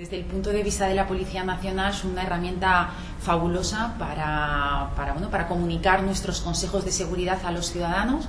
Desde el punto de vista de la Policía Nacional es una herramienta fabulosa para, para, bueno, para comunicar nuestros consejos de seguridad a los ciudadanos,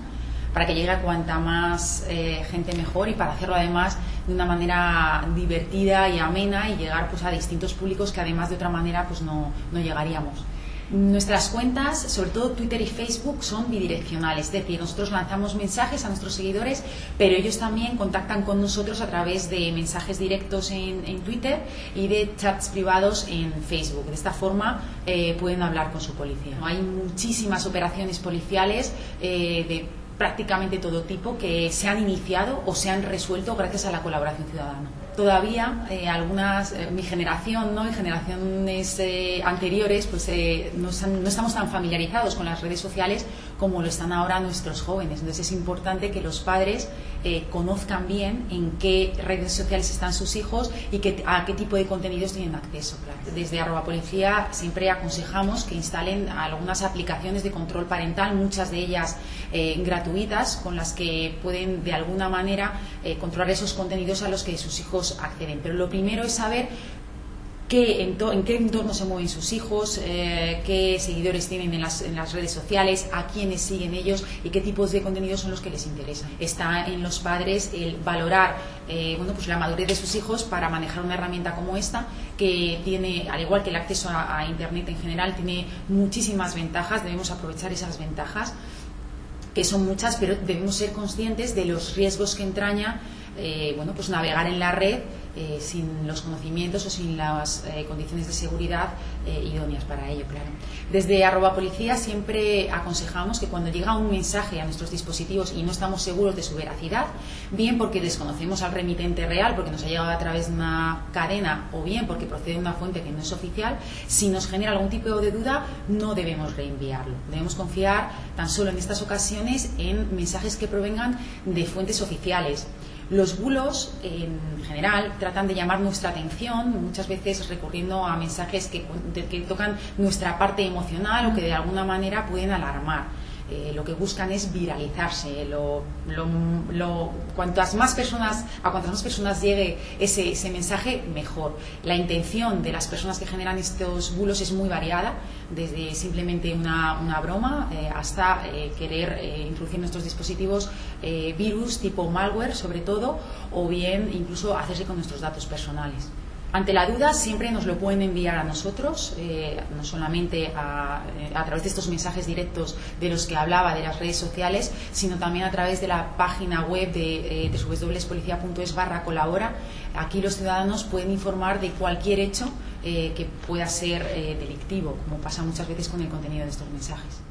para que llegue a cuanta más eh, gente mejor y para hacerlo además de una manera divertida y amena y llegar pues, a distintos públicos que además de otra manera pues, no, no llegaríamos. Nuestras cuentas, sobre todo Twitter y Facebook, son bidireccionales, es decir, nosotros lanzamos mensajes a nuestros seguidores, pero ellos también contactan con nosotros a través de mensajes directos en, Twitter y de chats privados en Facebook. De esta forma eh, pueden hablar con su policía. Hay muchísimas operaciones policiales eh, de prácticamente todo tipo que se han iniciado o se han resuelto gracias a la colaboración ciudadana todavía eh, algunas, eh, mi generación ¿no? y generaciones eh, anteriores, pues no, no, estamos tan familiarizados con las redes sociales como lo están ahora nuestros jóvenes. Entonces es importante que los padres conozcan bien en qué redes sociales están sus hijos y que, a qué tipo de contenidos tienen acceso. Desde arroba policía siempre aconsejamos que instalen algunas aplicaciones de control parental, muchas de ellas gratuitas, con las que pueden de alguna manera controlar esos contenidos a los que sus hijos acceden. Pero lo primero es saber qué en qué entorno se mueven sus hijos, eh, qué seguidores tienen en las, redes sociales, a quiénes siguen ellos y qué tipos de contenidos son los que les interesan. Está en los padres el valorar eh, bueno, pues la madurez de sus hijos para manejar una herramienta como esta, que tiene, al igual que el acceso a Internet en general, tiene muchísimas ventajas, debemos aprovechar esas ventajas que son muchas, pero debemos ser conscientes de los riesgos que entraña eh, bueno, pues navegar en la red eh, sin los conocimientos o sin las eh, condiciones de seguridad idóneas para ello, claro. Desde arroba policía siempre aconsejamos que cuando llega un mensaje a nuestros dispositivos y no estamos seguros de su veracidad, bien porque desconocemos al remitente real, porque nos ha llegado a través de una cadena, o bien porque procede de una fuente que no es oficial, si nos genera algún tipo de duda, no debemos reenviarlo. Debemos confiar tan solo en estas ocasiones en mensajes que provengan de fuentes oficiales los bulos, en general, tratan de llamar nuestra atención, muchas veces recurriendo a mensajes que, que tocan nuestra parte emocional o que de alguna manera pueden alarmar. Eh, lo que buscan es viralizarse. Lo, cuantas más personas, a cuantas más personas llegue ese, ese, mensaje, mejor. La intención de las personas que generan estos bulos es muy variada, desde simplemente una, una broma eh, hasta eh, querer introducir en nuestros dispositivos virus tipo malware, sobre todo, o bien incluso hacerse con nuestros datos personales. Ante la duda, siempre nos lo pueden enviar a nosotros, eh, no solamente eh, a, través de estos mensajes directos de los que hablaba de las redes sociales, sino también a través de la página web de, eh, www.policia.es barra colabora. Aquí los ciudadanos pueden informar de cualquier hecho que pueda ser delictivo, como pasa muchas veces con el contenido de estos mensajes.